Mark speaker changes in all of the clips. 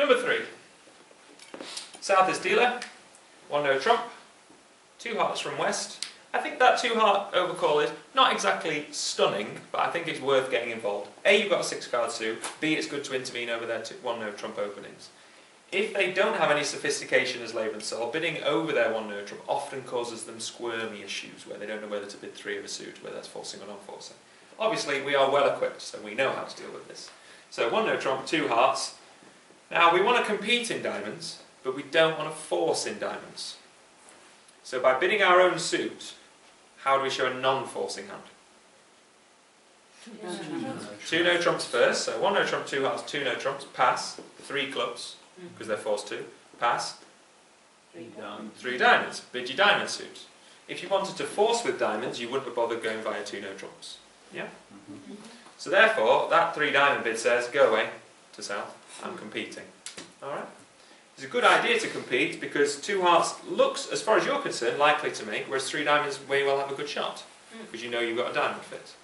Speaker 1: Number three. South is dealer, one no trump, two hearts from west. I think that two heart overcall is not exactly stunning, but I think it's worth getting involved. A, you've got a six card suit. B, it's good to intervene over their one no trump openings. If they don't have any sophistication as Lebensohl, bidding over their one no trump often causes them squirmy issues where they don't know whether to bid three of a suit, whether that's forcing or non forcing. Obviously, we are well equipped, so we know how to deal with this. So one no trump, two hearts. Now, we want to compete in diamonds, but we don't want to force in diamonds. So by bidding our own suit, how do we show a non-forcing hand? Two no trumps. First, so one no trump, two hearts, two no trumps, pass, three clubs, because they're forced to, pass, three diamonds, bid your diamond suit. If you wanted to force with diamonds, you wouldn't have bothered going via two no trumps. Yeah? Mm-hmm. So therefore, that three diamond bid says, go away to south, I'm competing. Alright? It's a good idea to compete because two hearts looks, as far as you're concerned, likely to make, whereas three diamonds may well have a good shot because you know you've got a diamond fit.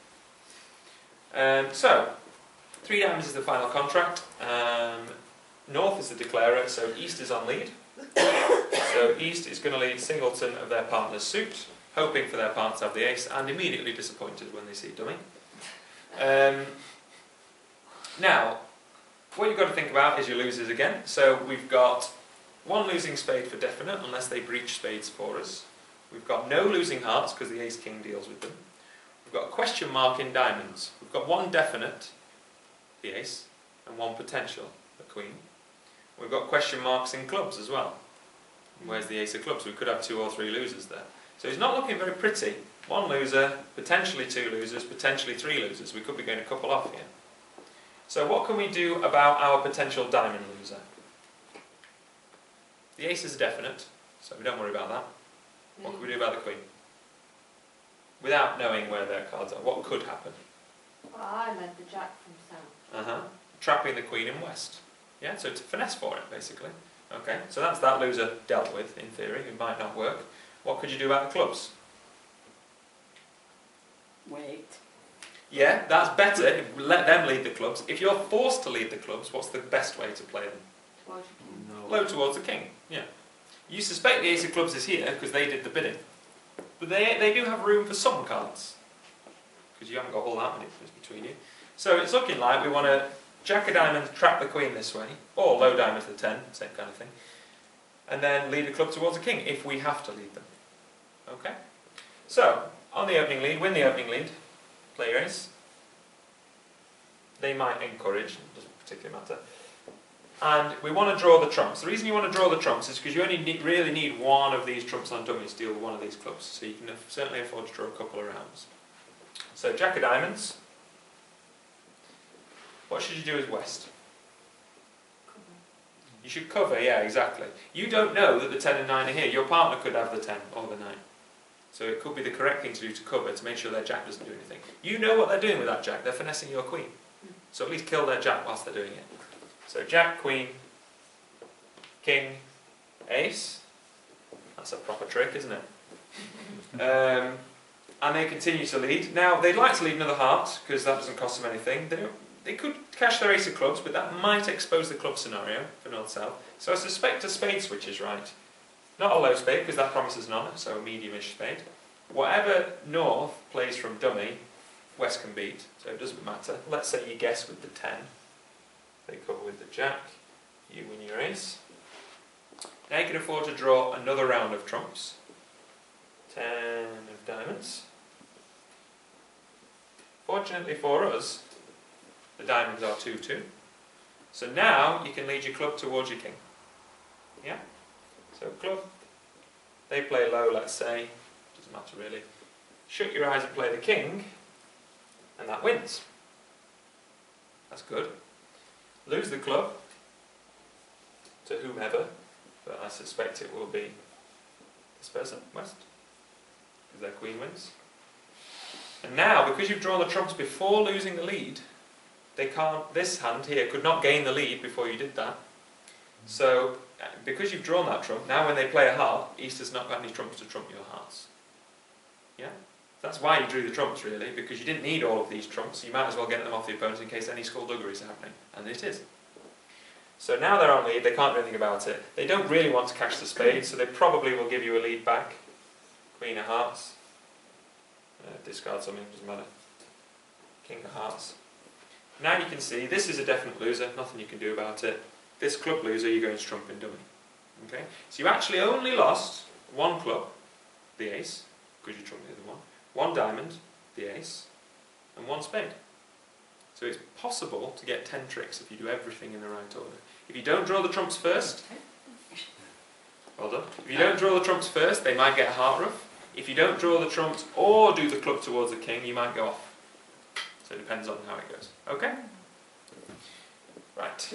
Speaker 1: Um, so, three diamonds is the final contract. Um, north is the declarer, so east is on lead. so east is going to lead singleton of their partner's suit, hoping for their partner to have the ace, and immediately disappointed when they see dummy. Um, now, what you've got to think about is your losers again. So we've got one losing spade for definite, unless they breach spades for us. We've got no losing hearts, because the ace-king deals with them. We've got a question mark in diamonds. We've got one definite, the ace, and one potential, the queen. We've got question marks in clubs as well. Where's the ace of clubs? We could have two or three losers there. So he's not looking very pretty. One loser, potentially two losers, potentially three losers. We could be going a couple off here. So what can we do about our potential diamond loser? The ace is definite, so we don't worry about that. What can we do about the queen? Without knowing where their cards are, what could happen?
Speaker 2: Well, I led the jack from south.
Speaker 1: Uh-huh. Trapping the queen in west. Yeah, so to finesse for it, basically. Okay, so that's that loser dealt with, in theory. It might not work. What could you do about the clubs?
Speaker 3: Wait.
Speaker 1: Yeah, that's better. Let them lead the clubs. If you're forced to lead the clubs, what's the best way to play them?
Speaker 2: Towards your king.
Speaker 1: Low towards the king. Yeah. You suspect the ace of clubs is here because they did the bidding. But they, they do have room for some cards. Because you haven't got all that many between you. So it's looking like we want to jack a diamond, trap the queen this way, or low diamond to the 10, same kind of thing. And then lead a club towards the king if we have to lead them. Okay? So, on the opening lead, win the opening lead, play your ace. They might encourage, doesn't particularly matter. And we want to draw the trumps. The reason you want to draw the trumps is because you only need, really need one of these trumps on dummies to deal with one of these clubs. So you can certainly afford to draw a couple of rounds. So Jack of Diamonds. What should you do as West? Cover. You should cover, yeah, exactly. You don't know that the 10 and 9 are here. Your partner could have the 10 or the 9. So it could be the correct thing to do to cover to make sure their jack doesn't do anything. You know what they're doing with that jack. They're finessing your queen. So at least kill their jack whilst they're doing it. So jack, queen, king, ace. That's a proper trick, isn't it? Um, and they continue to lead. Now, they'd like to lead another heart, because that doesn't cost them anything. They, they could cash their ace of clubs, but that might expose the club scenario for north-south. So I suspect a spade switch is right. Not a low spade, because that promises an honour, so a medium-ish spade. Whatever north plays from dummy, west can beat, so it doesn't matter. Let's say you guess with the 10. They cover with the jack, you win your ace. Now you can afford to draw another round of trumps. 10 of diamonds. Fortunately for us, the diamonds are 2-2. So now you can lead your club towards your king. Yeah? So club, they play low, let's say, doesn't matter really. Shut your eyes and play the king, and that wins. That's good. Lose the club to whomever, but I suspect it will be this person, West, because their queen wins. And now, because you've drawn the trumps before losing the lead, they can't. This hand here could not gain the lead before you did that. So, uh, because you've drawn that trump, now when they play a heart, East has not got any trumps to trump your hearts. Yeah? That's why you drew the trumps, really, because you didn't need all of these trumps. You might as well get them off the opponent in case any skullduggery is happening. And it is. So now they're on lead, they can't do anything about it. They don't really want to catch the spade, so they probably will give you a lead back. Queen of hearts. Uh, discard something, doesn't matter. King of hearts. Now you can see this is a definite loser, nothing you can do about it. This club loser, you're going to trump in dummy. Okay? So you actually only lost one club, the ace, because you trumped the other one, one diamond, the ace, and one spade. So it's possible to get 10 tricks if you do everything in the right order. If you don't draw the trumps first, well done. If you don't draw the trumps first, they might get a heart ruff. If you don't draw the trumps or do the club towards the king, you might go off. So it depends on how it goes. Okay? Right.